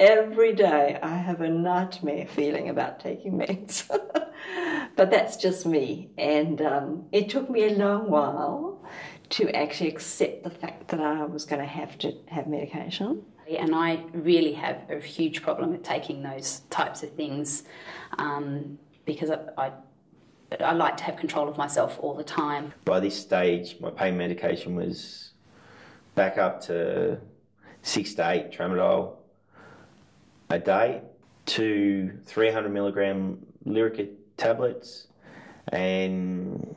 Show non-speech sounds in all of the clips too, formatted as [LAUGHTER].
every day I have a nightmare feeling about taking meds. [LAUGHS] but that's just me. And um, it took me a long while to actually accept the fact that I was going to have to have medication. And I really have a huge problem with taking those types of things um, because I, I I like to have control of myself all the time. By this stage, my pain medication was back up to six to eight tramadol a day, to 300 milligram Lyrica tablets, and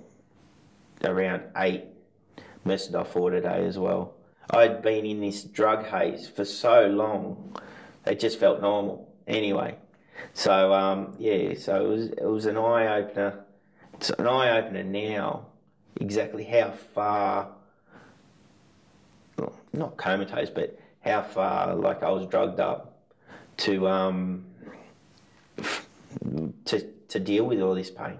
around eight Forte a day as well. I'd been in this drug haze for so long, it just felt normal anyway. So um, yeah, so it was it was an eye opener. It's an eye opener now, exactly how far, well, not comatose, but how far like I was drugged up to um, to to deal with all this pain.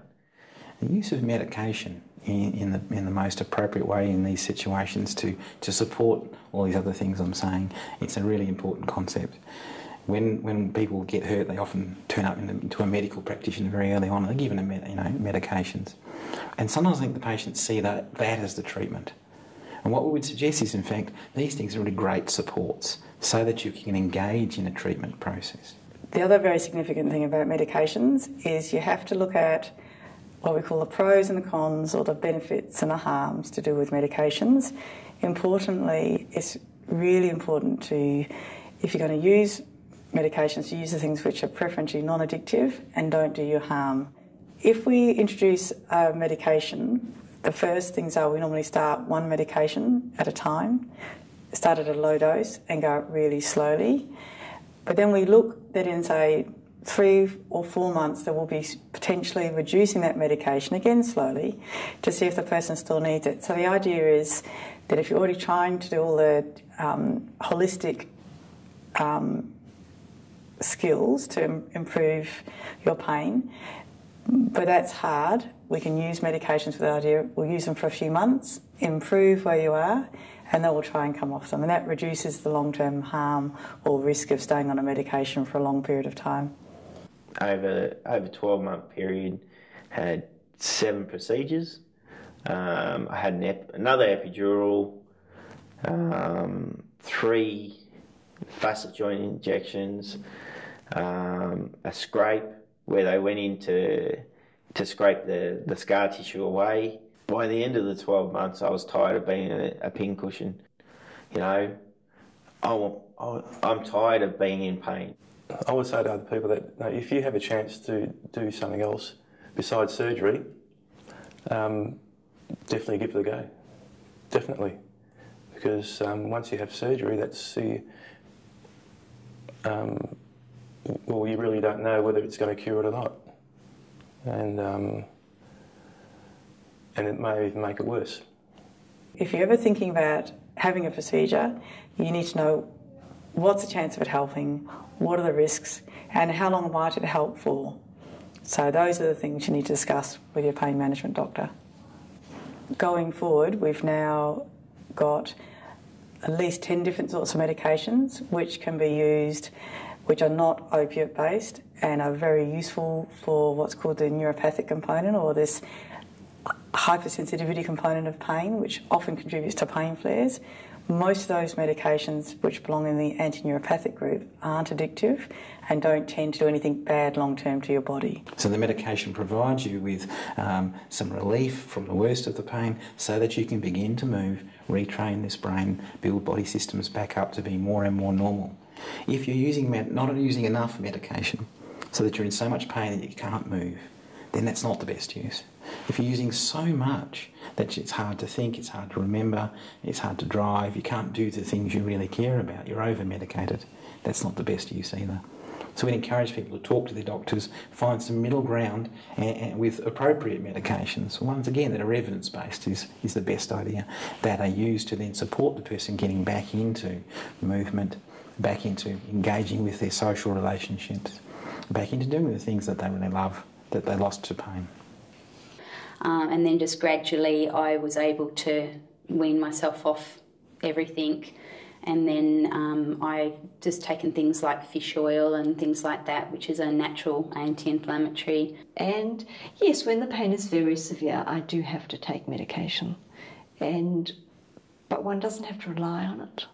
The use of medication in, in, the, in the most appropriate way in these situations to, to support all these other things I'm saying, it's a really important concept. When, when people get hurt, they often turn up into a medical practitioner very early on and they're given med, you know, medications. And sometimes I think the patients see that, that as the treatment. And what we would suggest is, in fact, these things are really great supports so that you can engage in a treatment process. The other very significant thing about medications is you have to look at what we call the pros and the cons or the benefits and the harms to do with medications. Importantly, it's really important to, if you're going to use medications, to use the things which are preferentially non addictive and don't do you harm. If we introduce a medication, the first things are we normally start one medication at a time, start at a low dose and go really slowly. But then we look that in, say, three or four months, they will be potentially reducing that medication again slowly to see if the person still needs it. So the idea is that if you're already trying to do all the um, holistic um, skills to improve your pain, but that's hard. We can use medications with the idea we'll use them for a few months, improve where you are, and then we'll try and come off them. And that reduces the long term harm or risk of staying on a medication for a long period of time over over twelve month period, had seven procedures. Um, I had an ep- another epidural, um, three facet joint injections, um, a scrape where they went in to, to scrape the, the scar tissue away. By the end of the 12 months, I was tired of being a, a pincushion. You know, I, I'm tired of being in pain. I would say to other people that if you have a chance to do something else besides surgery, um, definitely give it a go. Definitely. Because um, once you have surgery, that's the. Um, well, you really don't know whether it's going to cure it or not. And, um, and it may even make it worse. If you're ever thinking about having a procedure, you need to know what's the chance of it helping, what are the risks, and how long might it help for. So, those are the things you need to discuss with your pain management doctor. Going forward, we've now got at least 10 different sorts of medications which can be used, which are not opiate based and are very useful for what's called the neuropathic component or this hypersensitivity component of pain, which often contributes to pain flares. Most of those medications, which belong in the antineuropathic group, aren't addictive and don't tend to do anything bad long term to your body. So, the medication provides you with um, some relief from the worst of the pain so that you can begin to move, retrain this brain, build body systems back up to be more and more normal. If you're using not using enough medication so that you're in so much pain that you can't move, then that's not the best use. If you're using so much that it's hard to think, it's hard to remember, it's hard to drive, you can't do the things you really care about, you're over medicated, that's not the best use either. So we encourage people to talk to their doctors, find some middle ground and, and with appropriate medications. Ones again that are evidence based is, is the best idea that are used to then support the person getting back into movement, back into engaging with their social relationships, back into doing the things that they really love that they lost to pain. Um, and then just gradually, I was able to wean myself off everything And then um, I've just taken things like fish oil and things like that, which is a natural anti inflammatory. And yes, when the pain is very severe, I do have to take medication. And but one doesn't have to rely on it.